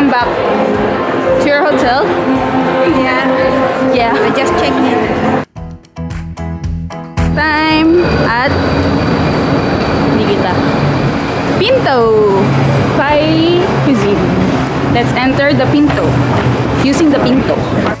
come back to your hotel? Yeah. Yeah. I just checked in. Time at Nikita. Pinto Thai cuisine. Let's enter the Pinto using the Pinto.